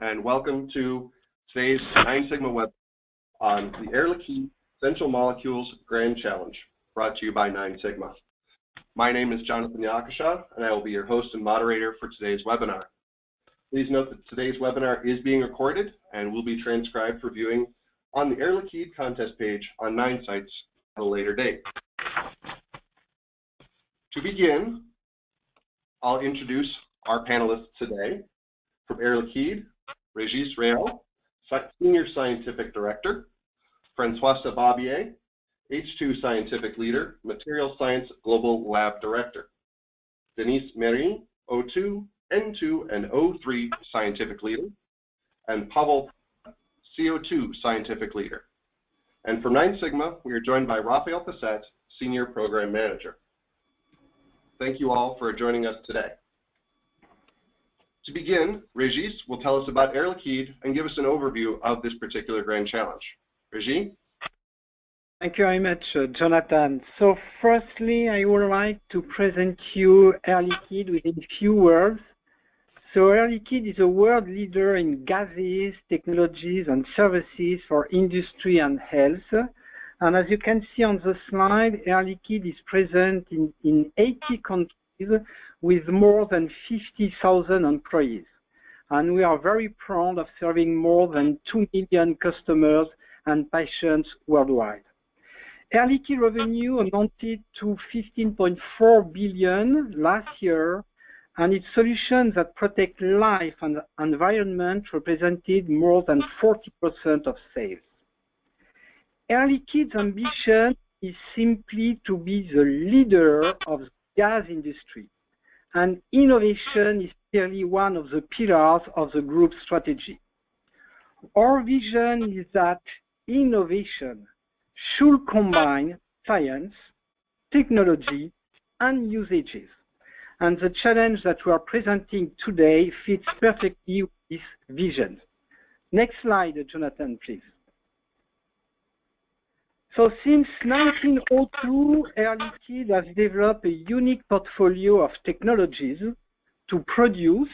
and welcome to today's NineSigma web on the Liquide Essential Molecules Grand Challenge, brought to you by NineSigma. My name is Jonathan Yakasha, and I will be your host and moderator for today's webinar. Please note that today's webinar is being recorded and will be transcribed for viewing on the Liquide contest page on NineSights at a later date. To begin, I'll introduce our panelists today. From Air Régis Réal, Senior Scientific Director, Françoise Barbier, H2 Scientific Leader, Material Science Global Lab Director, Denise Mery, O2, N2, and O3 Scientific Leader, and Pavel, CO2 Scientific Leader. And from NineSigma, we are joined by Raphael Passette, Senior Program Manager. Thank you all for joining us today. To begin, Régis will tell us about Air Liquide and give us an overview of this particular Grand Challenge. Régis? Thank you very much, uh, Jonathan. So firstly, I would like to present you Air Liquide within few words. So Air Liquide is a world leader in gases, technologies, and services for industry and health. And as you can see on the slide, Air Liquide is present in, in 80 countries with more than 50,000 employees. And we are very proud of serving more than 2 million customers and patients worldwide. Air Liquide revenue amounted to 15.4 billion last year, and its solutions that protect life and environment represented more than 40% of sales. Air Liquide's ambition is simply to be the leader of gas industry and innovation is clearly one of the pillars of the group strategy. Our vision is that innovation should combine science, technology, and usages. And the challenge that we are presenting today fits perfectly with this vision. Next slide, Jonathan, please. So since 1902, Air Liquide has developed a unique portfolio of technologies to produce,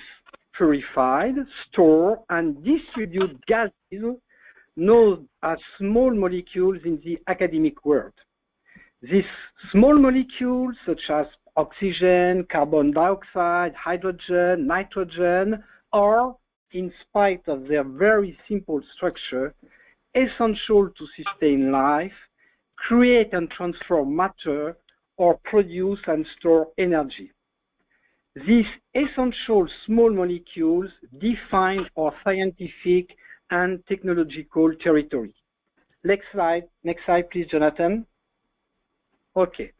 purify, store, and distribute gases known as small molecules in the academic world. These small molecules, such as oxygen, carbon dioxide, hydrogen, nitrogen, are, in spite of their very simple structure, essential to sustain life create and transform matter, or produce and store energy. These essential small molecules define our scientific and technological territory. Next slide, next slide please, Jonathan. Okay.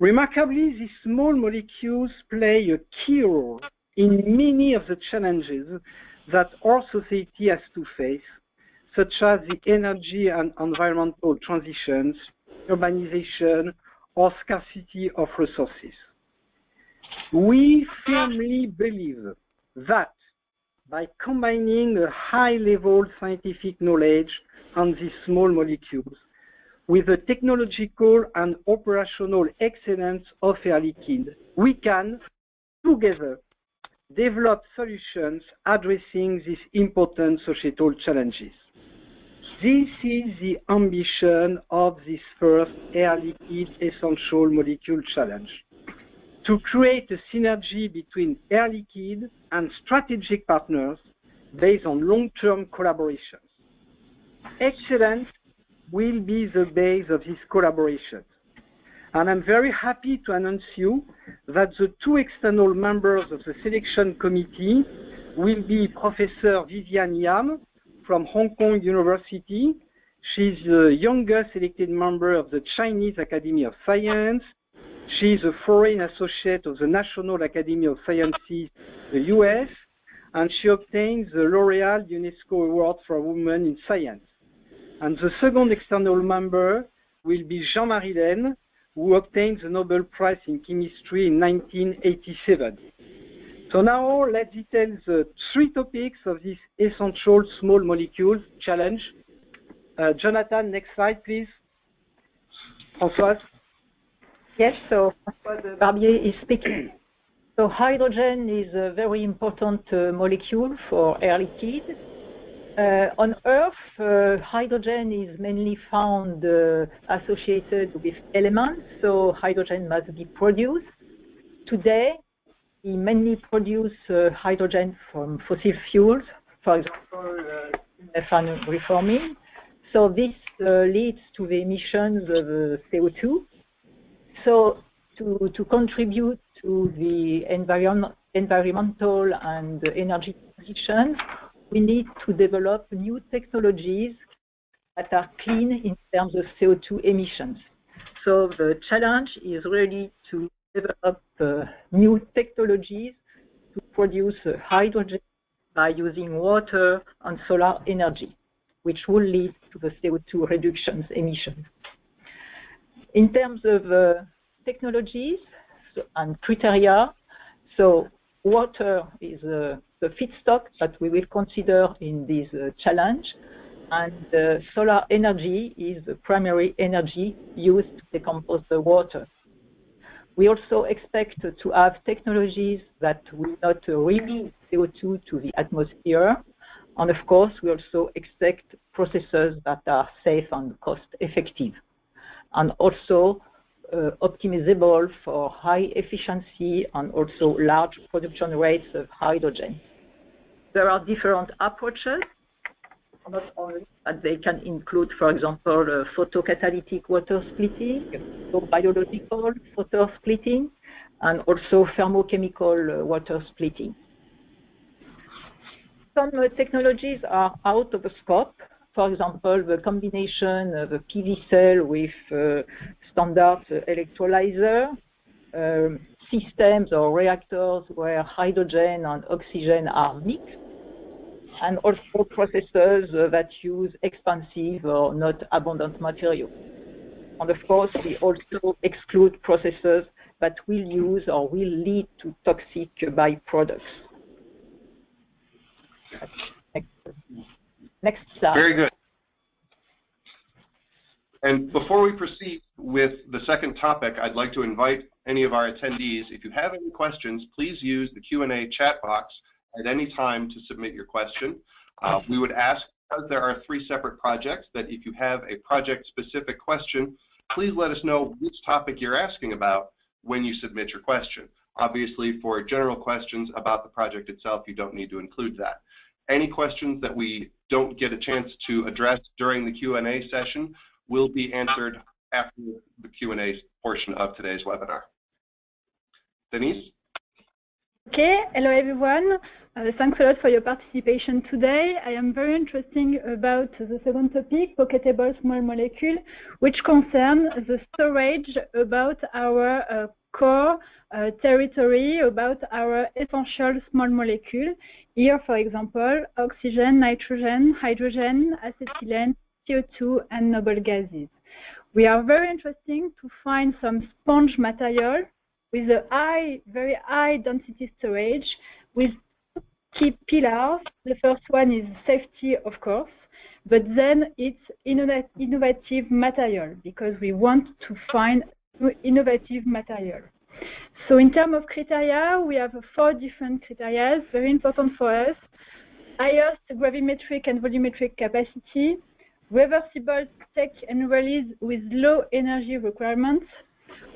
Remarkably, these small molecules play a key role in many of the challenges that our society has to face such as the energy and environmental transitions, urbanization, or scarcity of resources. We firmly believe that by combining a high-level scientific knowledge on these small molecules with the technological and operational excellence of Air Liquide, we can, together, develop solutions addressing these important societal challenges. This is the ambition of this first Air Liquide Essential Molecule Challenge. To create a synergy between Air Liquide and strategic partners based on long-term collaborations. Excellence will be the base of this collaboration. And I'm very happy to announce you that the two external members of the selection committee will be Professor Viviane Yam from Hong Kong University. She's the youngest elected member of the Chinese Academy of Science. She's a foreign associate of the National Academy of Sciences, the US, and she obtained the L'Oréal UNESCO Award for Women in Science. And the second external member will be Jean-Marie Lehn, who obtained the Nobel Prize in Chemistry in 1987. So now let's detail the three topics of this essential small molecules challenge. Uh, Jonathan, next slide, please. Françoise. Yes, so Françoise Barbier is speaking. So hydrogen is a very important uh, molecule for Air Liquide. Uh, on Earth, uh, hydrogen is mainly found uh, associated with elements, so hydrogen must be produced. Today, we mainly produce uh, hydrogen from fossil fuels, for example, uh, methane reforming. So this uh, leads to the emissions of CO2. So to, to contribute to the environment, environmental and energy transition, we need to develop new technologies that are clean in terms of CO2 emissions. So the challenge is really develop new technologies to produce hydrogen by using water and solar energy, which will lead to the CO2 reductions emissions. In terms of uh, technologies and criteria, so water is uh, the feedstock that we will consider in this uh, challenge, and uh, solar energy is the primary energy used to decompose the water. We also expect to have technologies that will not release CO2 to the atmosphere. And of course, we also expect processes that are safe and cost effective. And also uh, optimizable for high efficiency and also large production rates of hydrogen. There are different approaches, not only that they can include, for example, uh, photocatalytic water splitting, so biological water splitting, and also thermochemical uh, water splitting. Some uh, technologies are out of the scope. For example, the combination of a PV cell with uh, standard electrolyzer, um, systems or reactors where hydrogen and oxygen are mixed, and also processes uh, that use expensive or not abundant material. And of course, we also exclude processes that will use or will lead to toxic byproducts. Next, next slide. Very good. And before we proceed with the second topic, I'd like to invite any of our attendees, if you have any questions, please use the Q&A chat box at any time to submit your question. Uh, we would ask, because there are three separate projects, that if you have a project-specific question, please let us know which topic you're asking about when you submit your question. Obviously, for general questions about the project itself, you don't need to include that. Any questions that we don't get a chance to address during the Q&A session will be answered after the Q&A portion of today's webinar. Denise? Okay, hello everyone. Uh, thanks a lot for your participation today. I am very interested about the second topic, pocketable small molecule, which concerns the storage about our uh, core uh, territory, about our essential small molecule. Here, for example, oxygen, nitrogen, hydrogen, acetylene, CO2, and noble gases. We are very interested to find some sponge material with a high, very high density storage with key pillars. The first one is safety, of course, but then it's innovative material because we want to find innovative material. So in terms of criteria, we have four different criteria, very important for us. Highest gravimetric and volumetric capacity, reversible take and release with low energy requirements.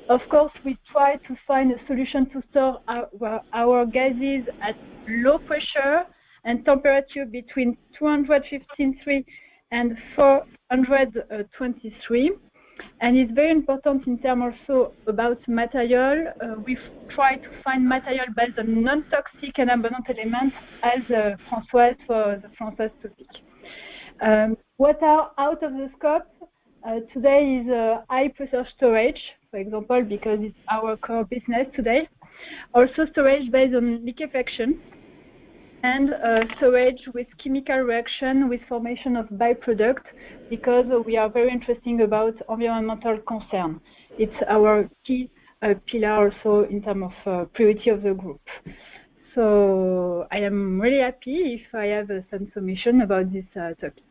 Of course, we try to find a solution to store our, our gases at low pressure and temperature between 215.3 and 423. And it's very important in terms also about material. Uh, we try to find material based on non-toxic and abundant elements as uh, Françoise for the Françoise topic. Um, what are out of the scope uh, today is uh, high pressure storage, for example, because it's our core business today. Also storage based on liquefaction and uh, storage with chemical reaction with formation of byproduct because we are very interested about environmental concern. It's our key uh, pillar also in terms of uh, priority of the group. So I am really happy if I have uh, some information about this uh, topic.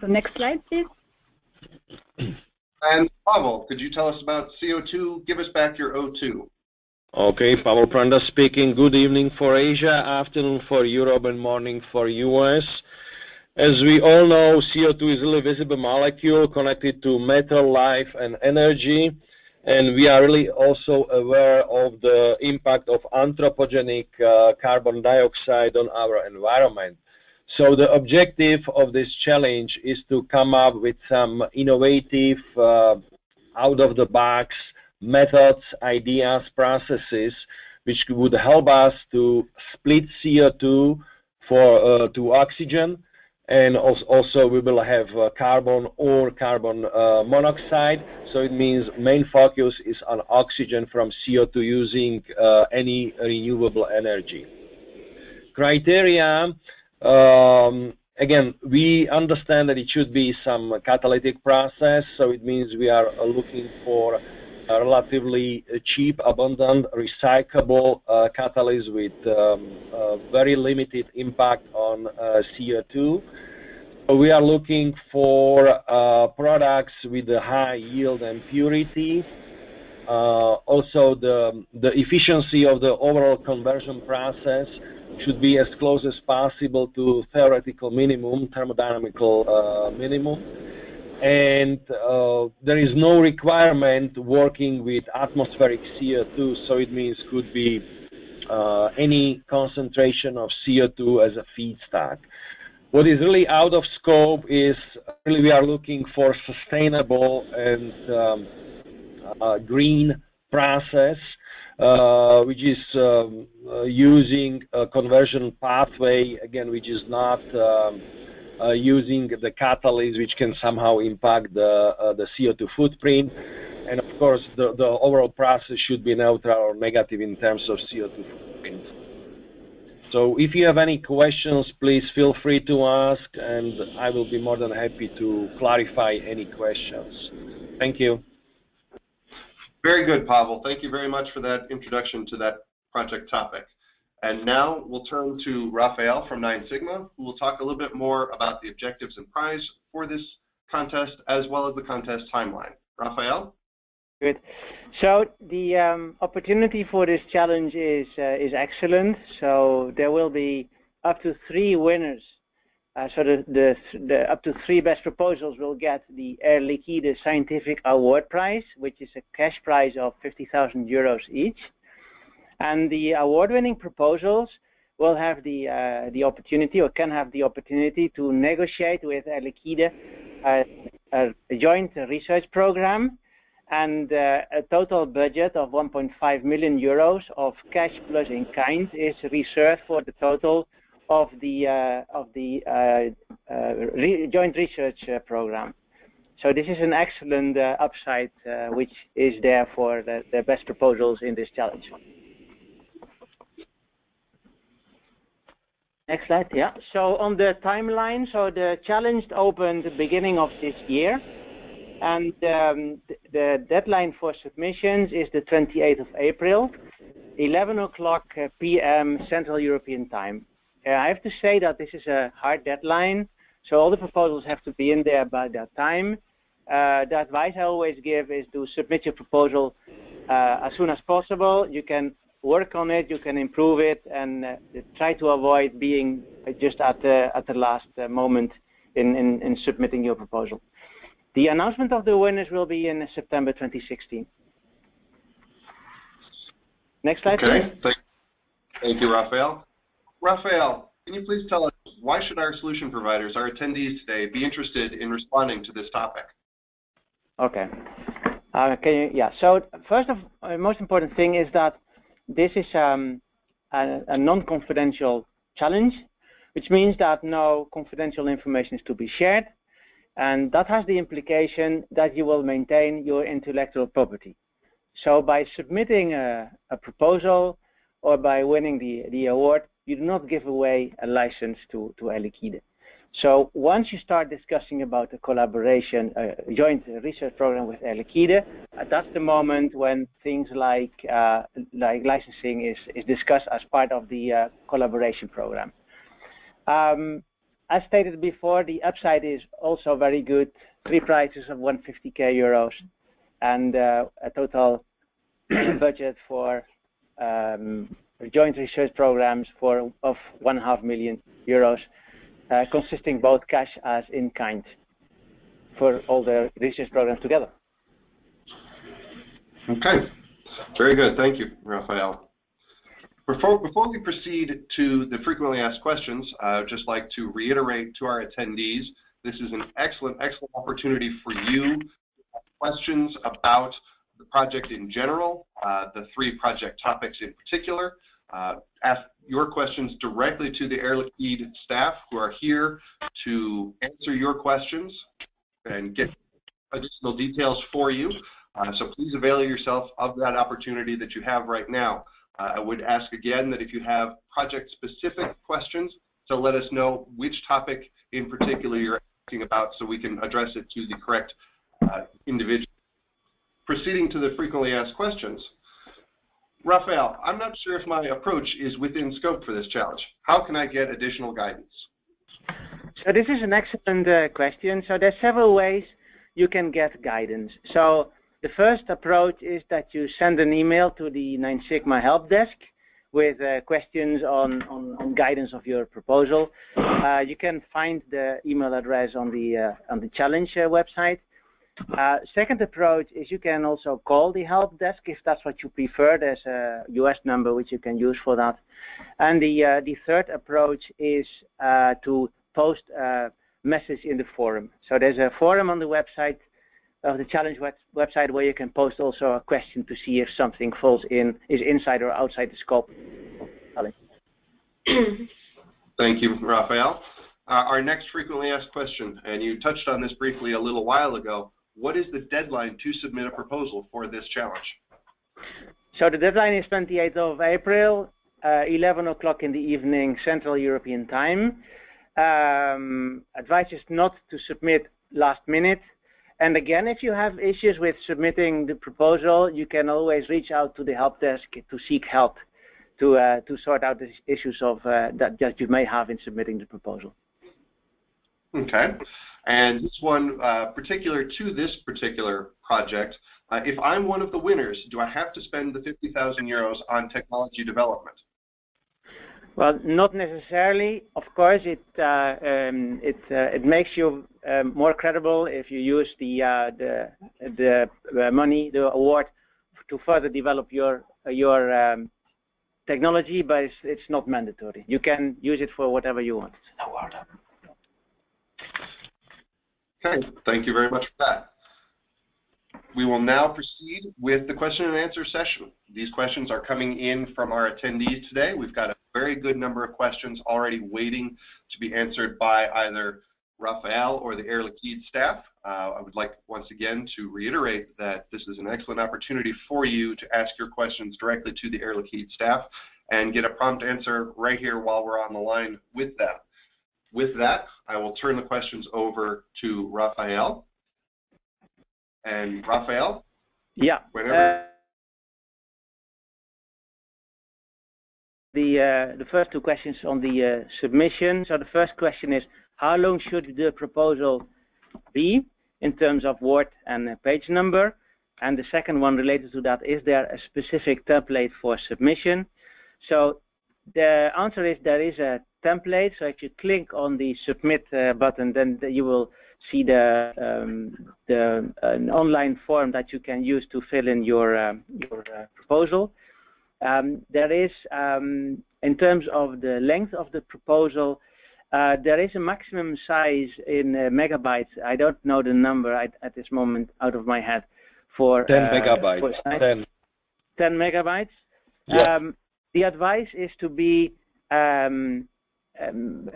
So next slide, please. And Pavel, could you tell us about CO2? Give us back your O2. Okay, Pavel Pranda speaking. Good evening for Asia, afternoon for Europe, and morning for US. As we all know, CO2 is a really visible molecule connected to matter, life, and energy. And we are really also aware of the impact of anthropogenic uh, carbon dioxide on our environment. So the objective of this challenge is to come up with some innovative, uh, out-of-the-box methods, ideas, processes, which would help us to split CO2 for uh, to oxygen and also we will have uh, carbon or carbon uh, monoxide. So it means main focus is on oxygen from CO2 using uh, any renewable energy. Criteria, um, again, we understand that it should be some catalytic process, so it means we are looking for relatively cheap, abundant, recyclable uh, catalyst with um, very limited impact on uh, CO2. We are looking for uh, products with a high yield and purity. Uh, also, the, the efficiency of the overall conversion process should be as close as possible to theoretical minimum, thermodynamical uh, minimum and uh, there is no requirement working with atmospheric CO2, so it means could be uh, any concentration of CO2 as a feedstock. What is really out of scope is really we are looking for sustainable and um, uh, green process, which is um, uh, using a conversion pathway, again, which is not um, uh, using the catalyst which can somehow impact the, uh, the CO2 footprint. And of course, the, the overall process should be neutral or negative in terms of CO2 footprint. So if you have any questions, please feel free to ask, and I will be more than happy to clarify any questions. Thank you. Very good, Pavel. Thank you very much for that introduction to that project topic. And now we'll turn to Raphael from NineSigma, who will talk a little bit more about the objectives and prize for this contest, as well as the contest timeline. Raphael? Good. So the um, opportunity for this challenge is uh, is excellent. So there will be up to three winners. Uh, so the, the, the up to three best proposals will get the Air Liquide Scientific Award Prize, which is a cash prize of 50,000 euros each. And the award-winning proposals will have the uh, the opportunity or can have the opportunity to negotiate with Air Liquide uh, a joint research program and uh, a total budget of 1.5 million euros of cash plus in kind is reserved for the total of the uh, of the uh, uh re joint research program. So this is an excellent upside which is there for the, the best proposals in this challenge. Next slide. Yeah. So on the timeline, so the challenge opened the beginning of this year, and um, the deadline for submissions is the 28th of April, 11 o'clock p.m. Central European Time. Uh, I have to say that this is a hard deadline, so all the proposals have to be in there by that time. Uh, the advice I always give is to submit your proposal uh, as soon as possible. You can work on it, you can improve it, and uh, try to avoid being just at the at the last uh, moment in, in, in submitting your proposal. The announcement of the winners will be in September 2016. Next slide. Okay. Thank, thank you, Raphael. Raphael, can you please tell us why should our solution providers, our attendees today, be interested in responding to this topic? Okay. Uh, you, yeah. So first of uh, most important thing is that this is um, a, a non-confidential challenge, which means that no confidential information is to be shared. And that has the implication that you will maintain your intellectual property. So by submitting a, a proposal or by winning the, the award, you do not give away a license to, to Air Liquide. So once you start discussing about a collaboration, a joint research program with Air Liquide, uh, that's the moment when things like uh, like licensing is, is discussed as part of the uh, collaboration program. Um, as stated before, the upside is also very good. Three prizes of 150k euros and uh, a total budget for um, joint research programs for of one and a half million euros, uh, consisting both cash as in kind for all the research programs together. Okay, very good. Thank you, Raphael. Before, before we proceed to the frequently asked questions, I'd just like to reiterate to our attendees, this is an excellent, excellent opportunity for you questions about the project in general, uh, the three project topics in particular. Uh, ask your questions directly to the Air Liquide staff who are here to answer your questions and get additional details for you. Uh, so please avail yourself of that opportunity that you have right now. Uh, I would ask again that if you have project-specific questions, so let us know which topic in particular you're asking about so we can address it to the correct uh, individual. Proceeding to the frequently asked questions. Raphael, I'm not sure if my approach is within scope for this challenge. How can I get additional guidance? So this is an excellent uh, question. So there's several ways you can get guidance. So the first approach is that you send an email to the NineSigma help desk with uh, questions on, on, on, guidance of your proposal. Uh, you can find the email address on the uh, on the challenge website. Uh, second approach is you can also call the help desk if that's what you prefer. There's a US number which you can use for that. And the uh, the third approach is to post a message in the forum. So there's a forum on the website of the challenge web website where you can post also a question to see if something falls in is inside or outside the scope. Thank you, Raphael. Uh, our next frequently asked question, and you touched on this briefly a little while ago. What is the deadline to submit a proposal for this challenge? So the deadline is 28th of April, uh, 11 o'clock in the evening, Central European Time. Um, advice is not to submit last minute. And again, if you have issues with submitting the proposal, you can always reach out to the help desk to seek help to uh, to sort out the issues of uh, that that you may have in submitting the proposal. Okay, and this one uh, particular to this particular project. Uh, if I'm one of the winners, do I have to spend the 50,000 euros on technology development? Well, not necessarily. Of course, it uh, um, it uh, it makes you um, more credible if you use the uh, the the uh, money, the award, to further develop your your um, technology, but it's, it's not mandatory. You can use it for whatever you want. Okay, thank you very much for that. We will now proceed with the question and answer session. These questions are coming in from our attendees today. We've got a very good number of questions already waiting to be answered by either Raphael or the Air Liquide staff. Uh, I would like once again to reiterate that this is an excellent opportunity for you to ask your questions directly to the Air Liquide staff and get a prompt answer right here while we're on the line with them. With that, I will turn the questions over to Raphael. And Raphael? Yeah. Whenever. Uh, the uh, the first two questions on the uh, submission. So the first question is, how long should the proposal be in terms of word and page number? And the second one related to that, is there a specific template for submission? So the answer is there is a template. So if you click on the submit uh, button, then you will see the um, the an online form that you can use to fill in your um, your uh, proposal. Um, there is, um, in terms of the length of the proposal, uh, there is a maximum size in uh, megabytes. I don't know the number at, at, this moment out of my head. For 10 uh, megabytes. For 10. 10 megabytes. Yeah. Um, the advice is to be um, um,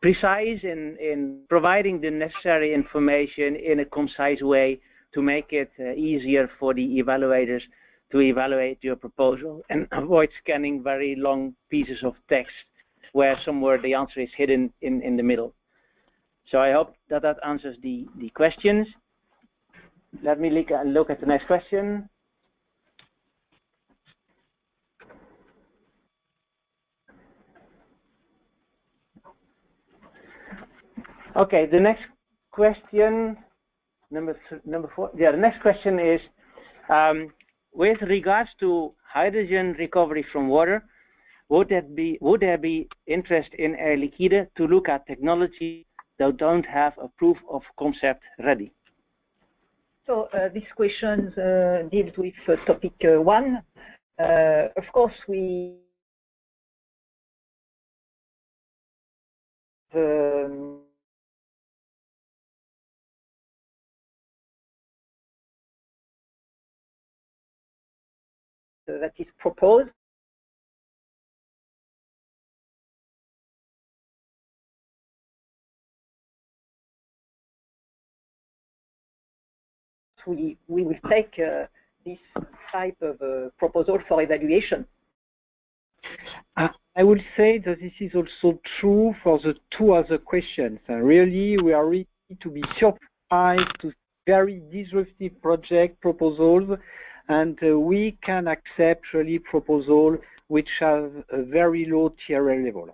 precise in, in providing the necessary information in a concise way to make it uh, easier for the evaluators to evaluate your proposal and avoid scanning very long pieces of text where somewhere the answer is hidden in, in the middle. So I hope that that answers the, the questions. Let me look, look at the next question. Okay, the next question, number number four. Yeah, the next question is, um, with regards to hydrogen recovery from water, would that be would there be interest in Air Liquide to look at technology that don't have a proof of concept ready? So uh, this question uh, deals with uh, topic uh, one. Uh, of course, we um, that is proposed. We, we will take uh, this type of uh, proposal for evaluation. I would say that this is also true for the two other questions. Really, we are ready to be surprised to very disruptive project proposals, and uh, we can accept really proposals which have a very low TRL level.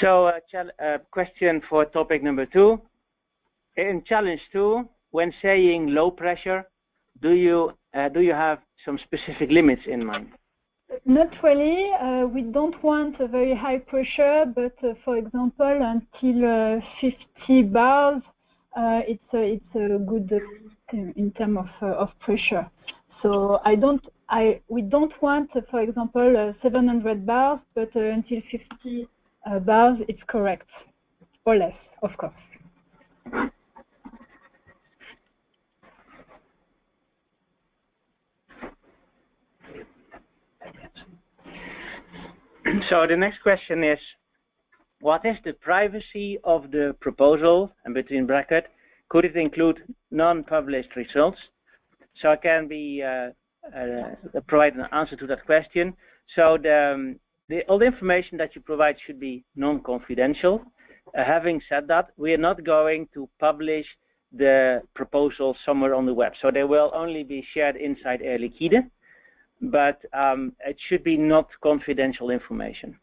So, a uh, question for topic number two. In challenge two, when saying low pressure, do you uh, do you have some specific limits in mind? Not really. Uh, we don't want a very high pressure, but uh, for example, until uh, 50 bars, uh, it's it's a good in terms of uh, of pressure. So I don't I we don't want, for example, 700 bars, but until 50 bars, it's correct, or less, of course. So the next question is, what is the privacy of the proposal, and between bracket, could it include non-published results? So I can be uh, uh, provide an answer to that question. So the, um, the, all the information that you provide should be non-confidential. Uh, having said that, we are not going to publish the proposal somewhere on the web. So they will only be shared inside Air Liquide but um, it should be not confidential information.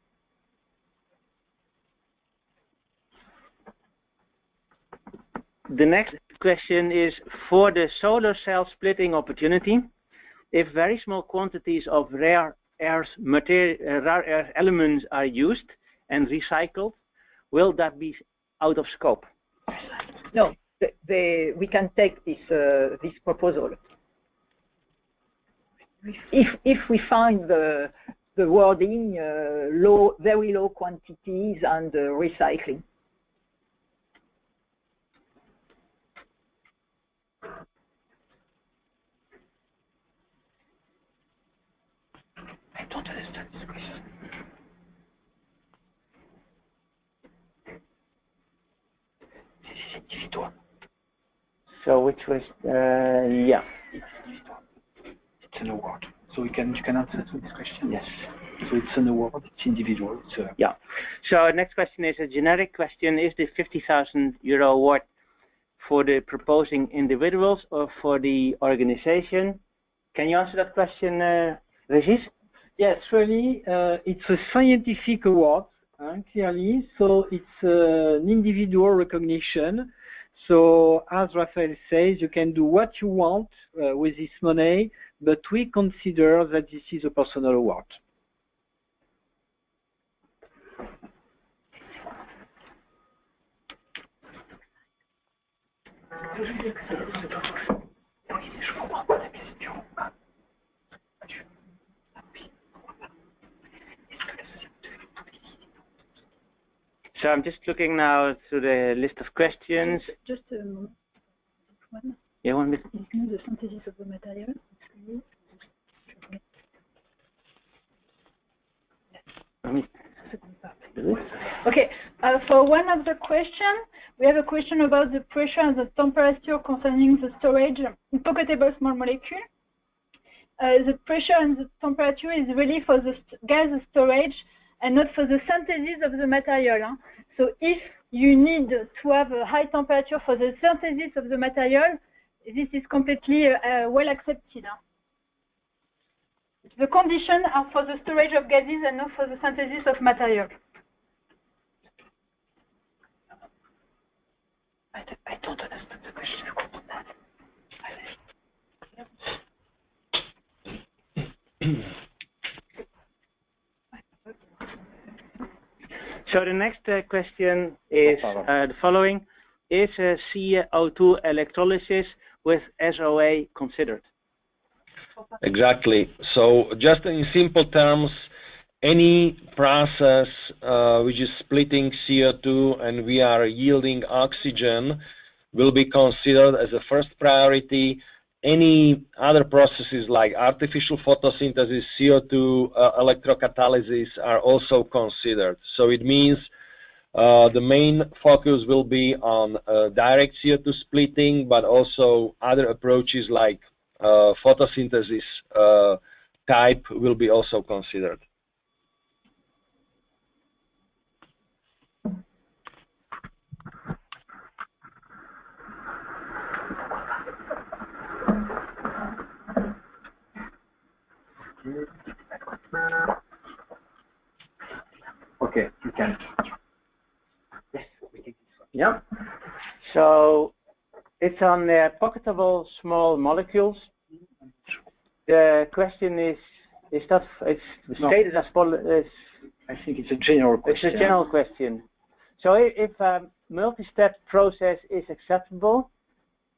The next question is for the solar cell splitting opportunity, if very small quantities of rare earth, uh, rare earth elements are used and recycled, will that be out of scope? No, the, the, we can take this, uh, this proposal if if we find the the wording uh, low, very low quantities and uh, recycling. I don't understand this question. So which was, uh, yeah It's an award. So we can you can answer to this question. Yes. So it's an award. It's individual. A yeah. So our next question is a generic question: Is the 50,000 euro award for the proposing individuals or for the organization? Can you answer that question, uh, Regis? Yes, really, uh, it's a scientific award, uh, clearly. So it's uh, an individual recognition. So as Raphael says, you can do what you want uh, with this money but we consider that this is a personal award. So I'm just looking now through the list of questions. Just um, one. Yeah, one minute. The synthesis of the material. Okay, uh, for one of the questions, we have a question about the pressure and the temperature concerning the storage in pocketable small molecule. Uh, the pressure and the temperature is really for the st gas storage and not for the synthesis of the material. So if you need to have a high temperature for the synthesis of the material, this is completely uh, well accepted. The conditions are for the storage of gases and not for the synthesis of material. I, don't understand the question. So the next uh, question is uh, the following. Is uh, CO2 electrolysis with SOA considered? Exactly. So just in simple terms, any process uh, which is splitting CO2 and we are yielding oxygen will be considered as a first priority. Any other processes like artificial photosynthesis, CO2 uh, electrocatalysis are also considered. So it means uh, the main focus will be on uh, direct CO2 splitting, but also other approaches like uh, photosynthesis uh, type will be also considered. Okay, you can. Yes, we one. Yeah. So it's on the pocketable small molecules. The question is, is that it's No. stated as is I think it's a general question. It's a general question. So if a multi-step process is acceptable,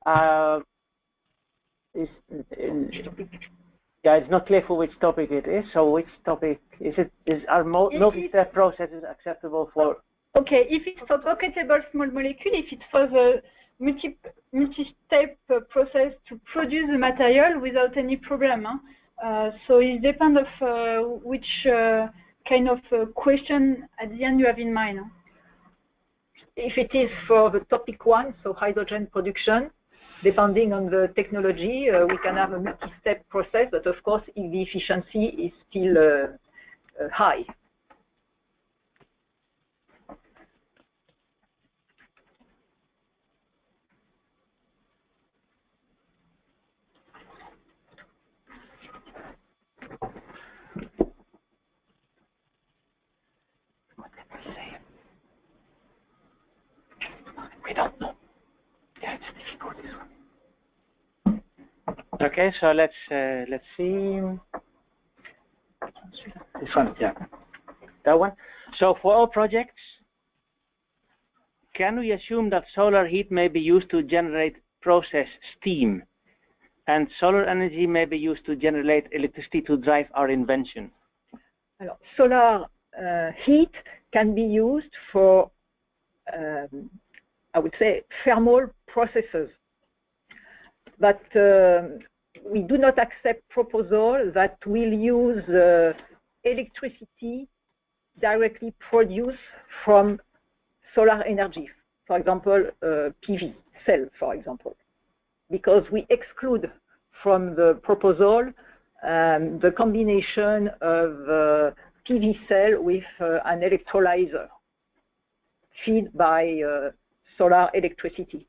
uh, is yeah, it's not clear for which topic it is. So which topic is it? Is are mo- It is- multi-step processes acceptable for? Okay, if it's for pocketable small molecule, if it's for the multi, multi-step uh, process to produce the material without any problem. Huh? Uh, so it depends of uh, which uh, kind of uh, question at the end you have in mind. If it is for the topic one, so hydrogen production, depending on the technology, uh, we can have a multi-step process, but of course, if the efficiency is still uh, uh, high. We don't know. Yeah, it's difficult this one. Okay, so let's uh, let's see This one, yeah. that one. So for all projects, can we assume that solar heat may be used to generate process steam, and solar energy may be used to generate electricity to drive our invention? Alors, solar uh, heat can be used for, um, I would say, thermal processes. But um we do not accept proposal that will use uh, electricity directly produced from solar energy. For example, uh, PV cell, for example, because we exclude from the proposal um, the combination of uh, PV cell with uh, an electrolyzer feed by uh, solar electricity.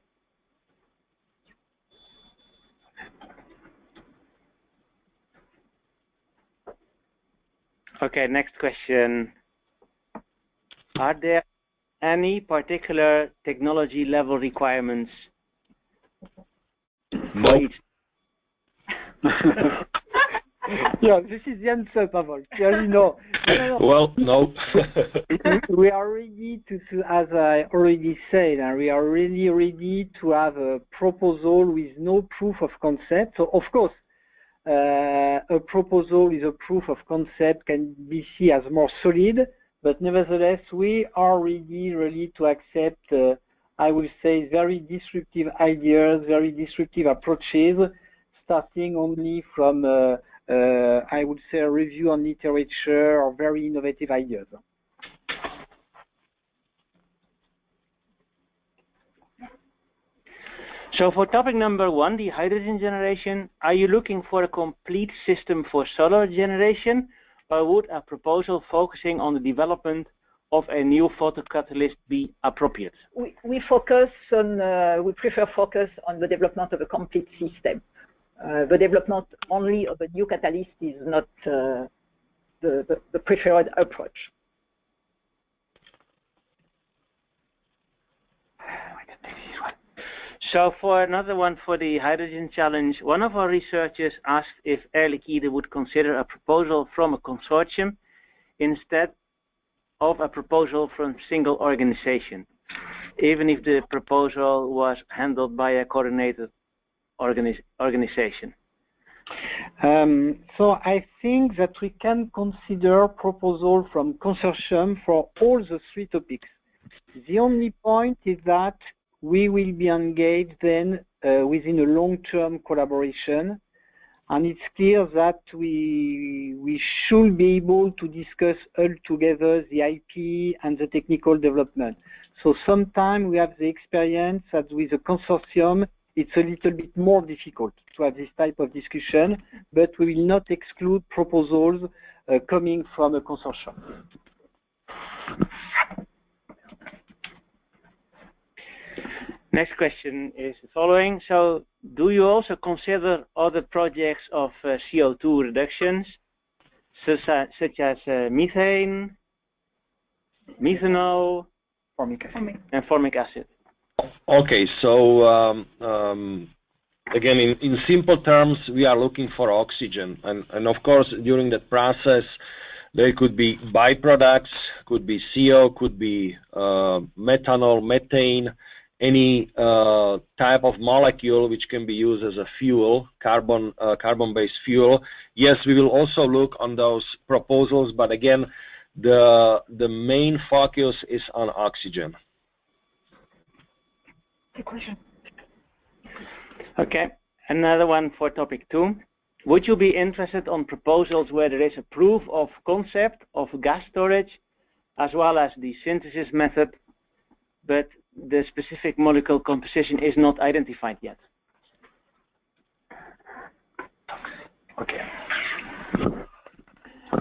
Okay, next question. Are there any particular technology level requirements for each? yeah, this is the answer, Pavel. Clearly, no. No, no, no. Well, no. we are ready to, to, as I already said, and we are really ready to have a proposal with no proof of concept. So, of course, uh, a proposal with a proof of concept can be seen as more solid, but nevertheless, we are ready to accept, uh, I will say, very disruptive ideas, very disruptive approaches, starting only from, uh, uh, I would say, a review on literature or very innovative ideas. So for topic number one, the hydrogen generation, are you looking for a complete system for solar generation, or would a proposal focusing on the development of a new photocatalyst be appropriate? We, we focus on, uh, we prefer focus on the development of a complete system. Uh, the development only of a new catalyst is not uh, the, the, the preferred approach. So for another one for the hydrogen challenge, one of our researchers asked if Air Liquide would consider a proposal from a consortium instead of a proposal from single organization, even if the proposal was handled by a coordinated organi organization. Um, so I think that we can consider proposal from consortium for all the three topics. The only point is that we will be engaged then uh, within a long-term collaboration, and it's clear that we we should be able to discuss all together the IP and the technical development. So sometimes we have the experience that with a consortium, it's a little bit more difficult to have this type of discussion, but we will not exclude proposals uh, coming from a consortium. Next question is the following. So, do you also consider other projects of uh, CO2 reductions, such as, such as uh, methane, methanol, Formic acid. and formic acid? Okay, so um, um, again, in, in simple terms, we are looking for oxygen, and, and of course, during that process, there could be byproducts, could be CO, could be uh, methanol, methane, any uh, type of molecule which can be used as a fuel, carbon uh, carbon-based fuel. Yes, we will also look on those proposals, but again, the the main focus is on oxygen. Good question. Okay, another one for topic two. Would you be interested on proposals where there is a proof of concept of gas storage as well as the synthesis method, but the specific molecule composition is not identified yet? Okay.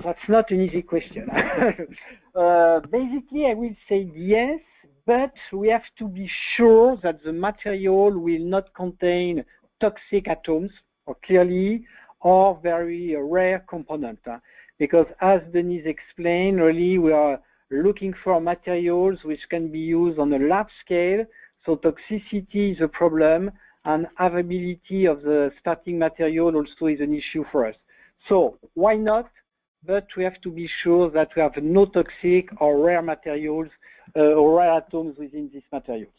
That's not an easy question. uh, basically, I will say yes, but we have to be sure that the material will not contain toxic atoms, or clearly, or very rare components. Huh? Because as Denise explained, really, we are looking for materials which can be used on a large scale. So toxicity is a problem, and availability of the starting material also is an issue for us. So why not? But we have to be sure that we have no toxic or rare materials uh, or rare atoms within this material.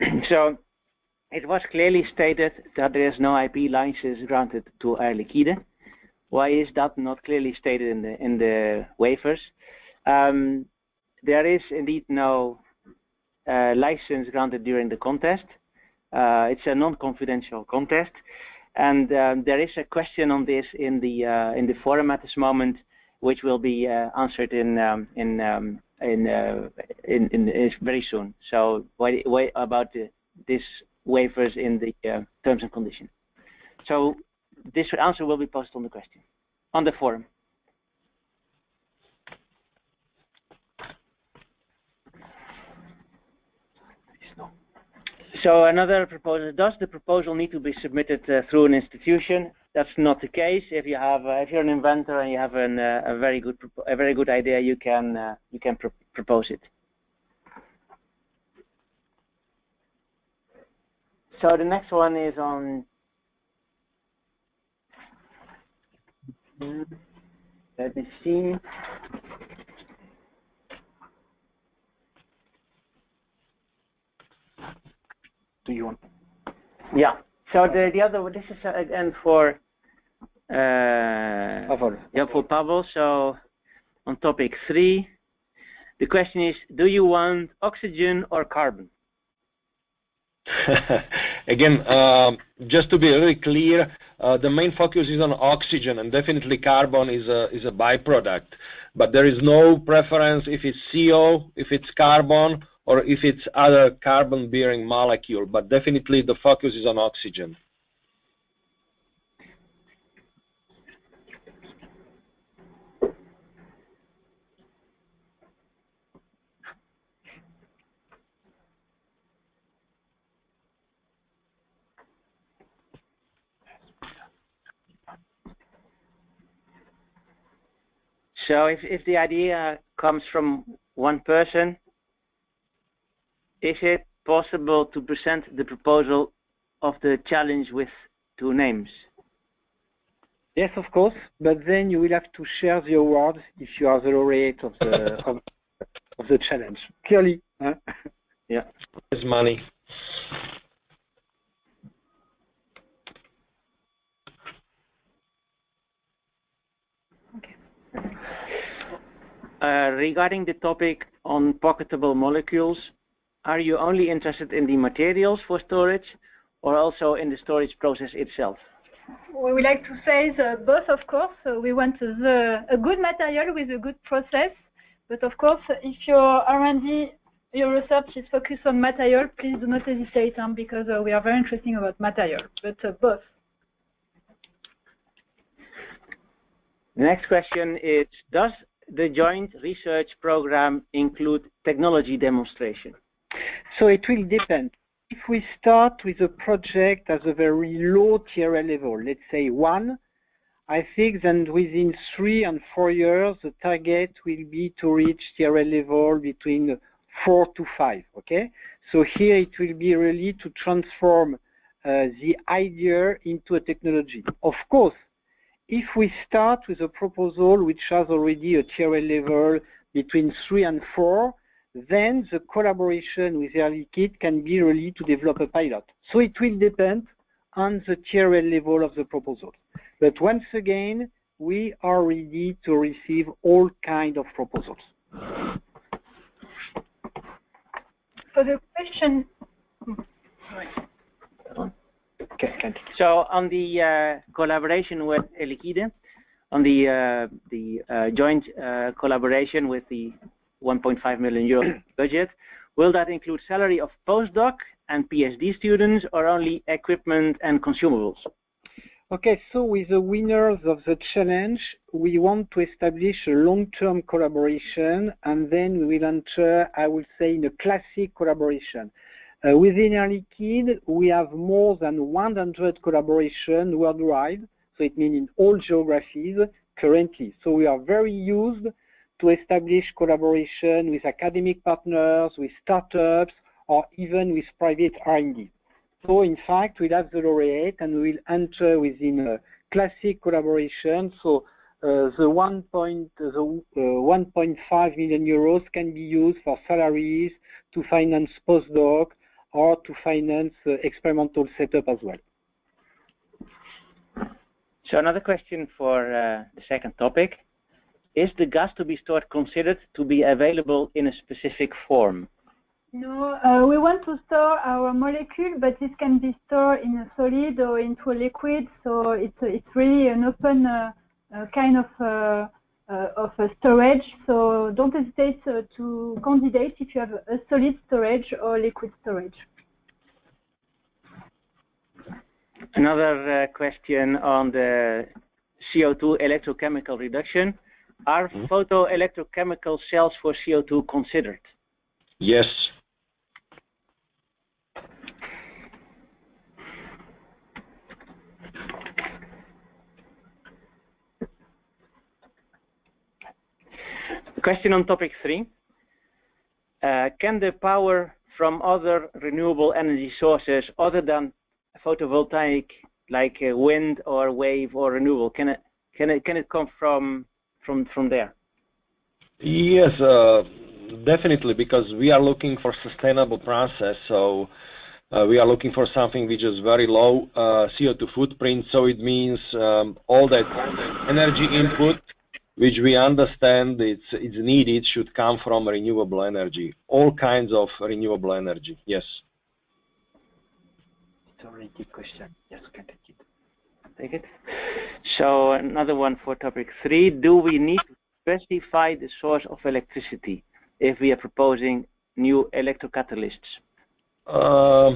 so it was clearly stated that there is no IP license granted to Air Liquide. Why is that not clearly stated in the in the waivers? Um, there is indeed no uh, license granted during the contest. Uh, it's a non-confidential contest, and um, there is a question on this in the uh, in the forum at this moment, which will be uh, answered in um, in um, in, uh, in, in, in very soon. So why about the, this waivers in the uh, terms and conditions. So this answer will be posted on the question on the forum. So another proposal, does the proposal need to be submitted uh, through an institution? That's not the case. If you have, uh, if you're an inventor and you have an, uh, a very good, a very good idea, you can, uh, you can pr propose it. So the next one is on. Let me see. Do you want? Yeah. So the the other this is uh, again for Pavel. yeah for Pavel. So on topic three, the question is: Do you want oxygen or carbon? Again, um, just to be really clear, uh, the main focus is on oxygen, and definitely carbon is a is a byproduct. But there is no preference if it's CO, if it's carbon, or if it's other carbon-bearing molecule. But definitely the focus is on oxygen. So if, if the idea comes from one person, is it possible to present the proposal of the challenge with two names? Yes, of course, but then you will have to share the award if you are the laureate of the of, of the challenge. Clearly, huh? yeah, it's money. Uh, regarding the topic on pocketable molecules, are you only interested in the materials for storage or also in the storage process itself? We would like to say the, both, of course. So we want the, a good material with a good process. But of course, if your R&D, your research is focused on material, please do not hesitate um, because uh, we are very interested about material, but uh, both. The next question is, does the joint research program include technology demonstration? So it will depend. If we start with a project at a very low TRL level, let's say one, I think then within three and four years, the target will be to reach TRL level between four to five, okay? So here it will be really to transform uh, the idea into a technology. Of course, if we start with a proposal which has already a TRL level between three and four, then the collaboration with Air Liquide can be really to develop a pilot. So it will depend on the TRL level of the proposal. But once again, we are ready to receive all kind of proposals. For the question, Okay, thank you. so on the uh, collaboration with Air Liquide, on the uh, the uh, joint uh, collaboration with the 1.5 million euro budget, will that include salary of postdoc and PhD students, or only equipment and consumables? Okay, so with the winners of the challenge, we want to establish a long-term collaboration, and then we will enter, I would say, in a classic collaboration. Uh, within Air Liquide, we have more than 100 collaboration worldwide, so it means in all geographies currently. So we are very used to establish collaboration with academic partners, with startups, or even with private R&D. So in fact, we'll have the laureate and we'll enter within a classic collaboration. So uh, the 1. Point, the, uh, 1.5 million euros can be used for salaries to finance postdoc or to finance uh, experimental setup as well. So another question for uh, the second topic. Is the gas to be stored considered to be available in a specific form? No, uh, we want to store our molecule, but this can be stored in a solid or into a liquid. So it's it's really an open uh, uh, kind of uh, uh, of a storage. So don't hesitate uh, to candidate if you have a solid storage or liquid storage. Another question on the CO2 electrochemical reduction. Are mm -hmm. photoelectrochemical cells for CO2 considered? Yes. Question on topic three. Uh, can the power from other renewable energy sources other than photovoltaic, like uh, wind or wave or renewable, can it can it can it come from from from there? Yes, uh, definitely, because we are looking for sustainable process. So uh, we are looking for something which is very low uh, CO2 footprint. So it means um, all that energy input which we understand it's, it's needed should come from renewable energy, all kinds of renewable energy, yes. It's already a question. Yes, can take it. Take it. So another one for topic three. Do we need to specify the source of electricity if we are proposing new electrocatalysts? Uh,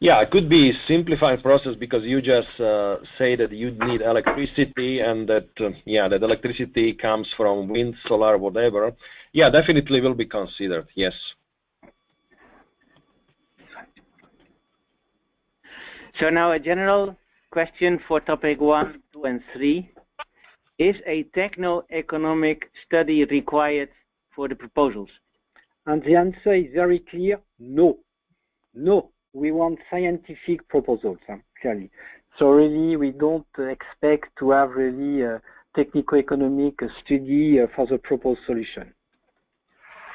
yeah, it could be a simplified process because you just uh, say that you need electricity and that uh, yeah that electricity comes from wind, solar, whatever. Yeah, definitely will be considered. Yes. So now a general question for topic one, two, and three. Is a techno-economic study required for the proposals? And the answer is very clear, no. No, we want scientific proposals, clearly. So really, we don't expect to have really a technico-economic study uh, for the proposed solution.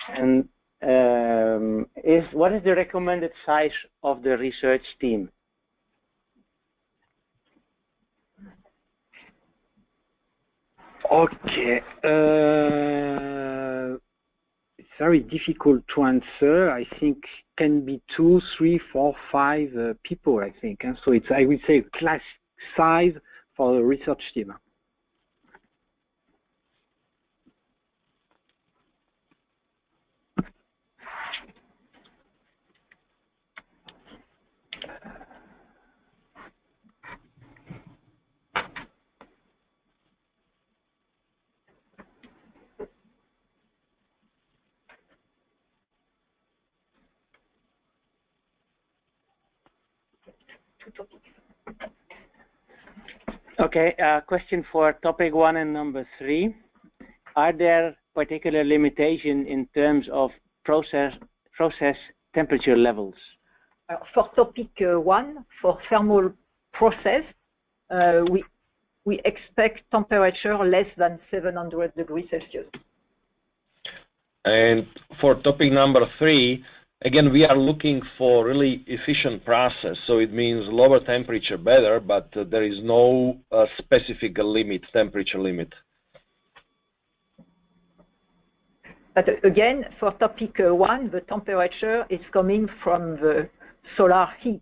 And um, is what is the recommended size of the research team? Okay. Uh, very difficult to answer. I think can be two, three, four, five uh, people. I think, and so it's I would say class size for the research team. Okay, uh, question for topic one and number three. Are there particular limitation in terms of process process temperature levels? Uh, for topic uh, one, for thermal process, uh, we we expect temperature less than 700 degrees Celsius. And for topic number three, again, we are looking for really efficient process. So it means lower temperature better, but uh, there is no uh, specific limit, temperature limit. But uh, again, for topic uh, one, the temperature is coming from the solar heat.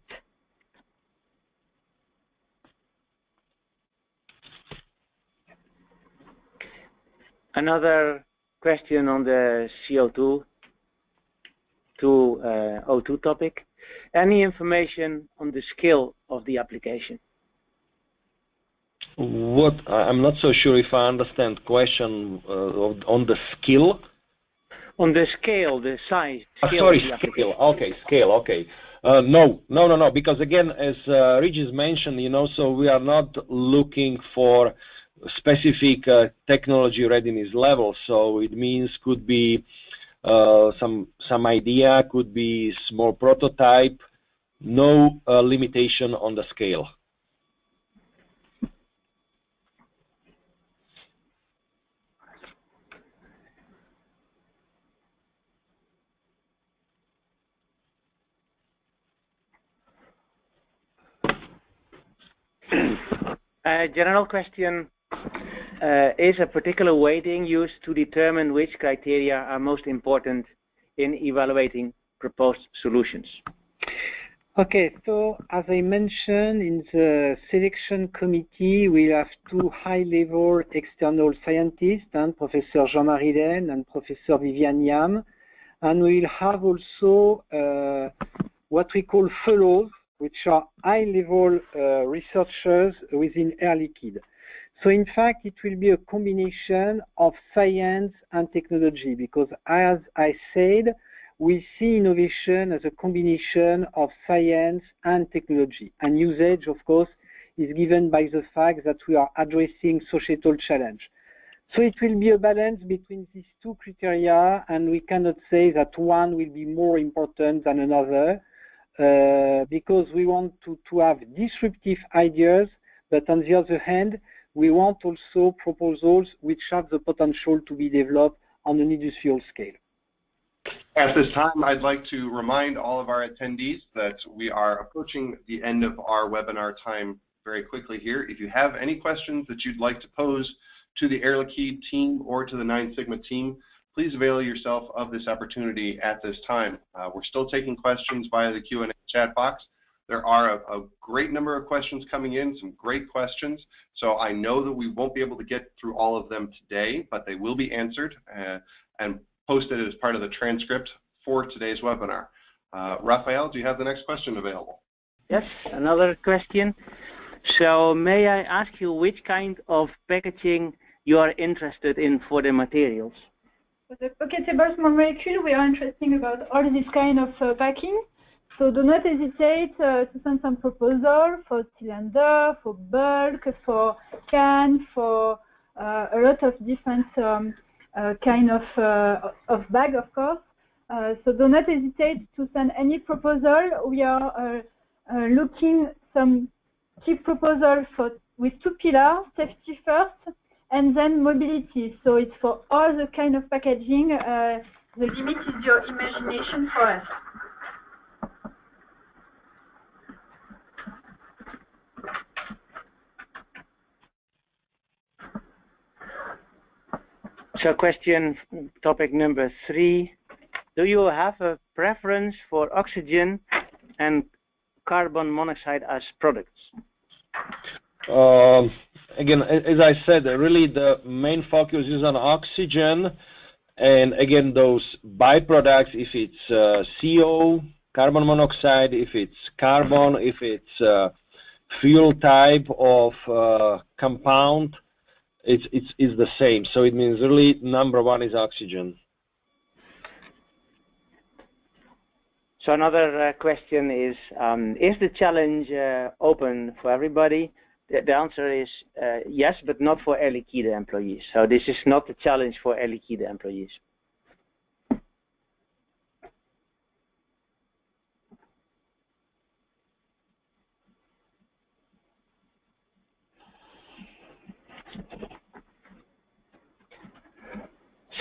Another question on the CO2 to uh, O2 topic. Any information on the scale of the application? What I'm not so sure if I understand question uh, on the skill. On the scale, the size. Uh, Scale sorry, scale. Okay, scale. Okay. Uh, no, no, no, no. Because again, as uh, Regis mentioned, you know, so we are not looking for specific uh, technology readiness level. So it means could be uh, some some idea, could be small prototype, no uh, limitation on the scale. A general question uh, is a particular weighting used to determine which criteria are most important in evaluating proposed solutions? Okay, so as I mentioned in the selection committee, we have two high-level external scientists, and Professor Jean-Marie Lehn and Professor Viviane Yam, and we will have also uh, what we call fellows, which are high-level uh, researchers within Air Liquide. So in fact, it will be a combination of science and technology because as I said, we see innovation as a combination of science and technology. And usage, of course, is given by the fact that we are addressing societal challenge. So it will be a balance between these two criteria, and we cannot say that one will be more important than another, uh, because we want to, to have disruptive ideas, but on the other hand, we want also proposals which have the potential to be developed on an industrial scale. At this time, I'd like to remind all of our attendees that we are approaching the end of our webinar time very quickly here. If you have any questions that you'd like to pose to the Air Liquide team or to the NineSigma team, please avail yourself of this opportunity at this time. Uh, we're still taking questions via the Q&A chat box. There are a, a, great number of questions coming in, some great questions. So I know that we won't be able to get through all of them today, but they will be answered uh, and posted as part of the transcript for today's webinar. Uh, Raphael, do you have the next question available? Yes, another question. So may I ask you which kind of packaging you are interested in for the materials? For the pocketable small molecule, we are interested about all this kind of uh, packing. So do not hesitate uh, to send some proposal for cylinder, for bulk, for can, for uh, a lot of different um, uh, kind of, uh, of bag, of course. Uh, so do not hesitate to send any proposal. We are looking some key proposal for with two pillars, safety first, and then mobility. So it's for all the kind of packaging. Uh, the limit is your imagination for us. So question topic number three. Do you have a preference for oxygen and carbon monoxide as products? Um, again, as I said, really the main focus is on oxygen and again those byproducts, if it's uh, CO, carbon monoxide, if it's carbon, if it's uh, fuel type of uh, compound, it's, it's, the same. So it means really number one is oxygen. So another uh, question is, um, is the challenge uh, open for everybody? The, the answer is uh, yes, but not for Air Liquide employees. So this is not a challenge for Air Liquide employees.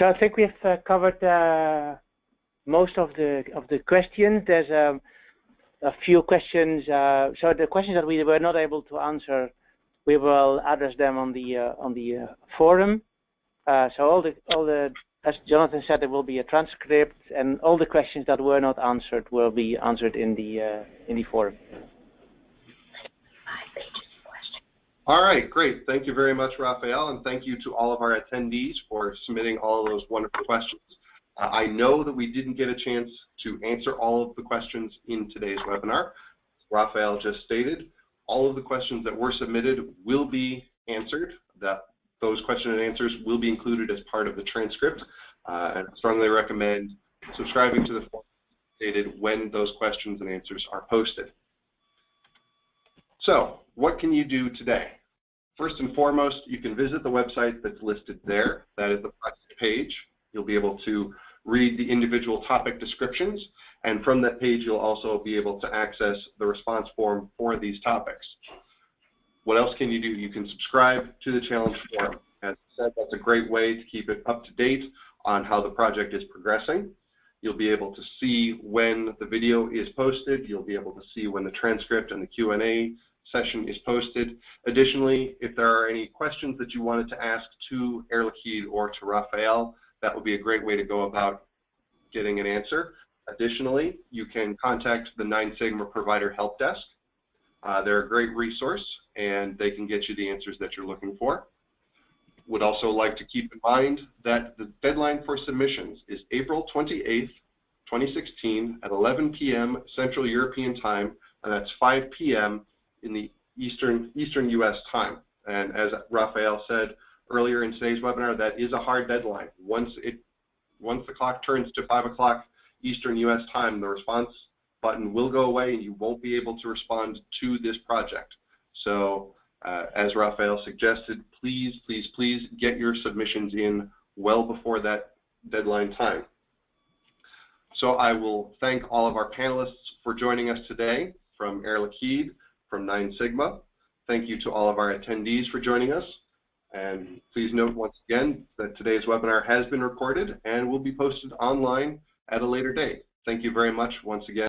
So I think we've uh, covered uh, most of the of the questions. There's um, a few questions. Uh, so the questions that we were not able to answer, we will address them on the uh, on the uh, forum. Uh, so all the all the as Jonathan said, there will be a transcript, and all the questions that were not answered will be answered in the in the forum. All right, great. Thank you very much, Raphael, and thank you to all of our attendees for submitting all of those wonderful questions. Uh, I know that we didn't get a chance to answer all of the questions in today's webinar. Raphael just stated, all of the questions that were submitted will be answered. That those question and answers will be included as part of the transcript. Uh, and I strongly recommend subscribing to the forum stated when those questions and answers are posted. So, what can you do today? First and foremost, you can visit the website that's listed there. That is the project page. You'll be able to read the individual topic descriptions, and from that page, you'll also be able to access the response form for these topics. What else can you do? You can subscribe to the challenge forum. As I said, that's a great way to keep it up to date on how the project is progressing. You'll be able to see when the video is posted. You'll be able to see when the transcript and the Q&A session is posted. Additionally, if there are any questions that you wanted to ask to Air or to Raphael, that would be a great way to go about getting an answer. Additionally, you can contact the NineSigma Provider Help Desk. Uh, they're a great resource, and they can get you the answers that you're looking for. Would also like to keep in mind that the deadline for submissions is April 28th, 2016 at 11 p.m. Central European Time, and that's 5 p.m in the Eastern, Eastern U.S. time. And as Raphael said earlier in today's webinar, that is a hard deadline. Once, it, once the clock turns to 5 o'clock Eastern U.S. time, the response button will go away and you won't be able to respond to this project. So uh, as Raphael suggested, please, please, please get your submissions in well before that deadline time. So I will thank all of our panelists for joining us today from Air Liquide, from NineSigma. Thank you to all of our attendees for joining us. And please note once again that today's webinar has been recorded and will be posted online at a later date. Thank you very much once again.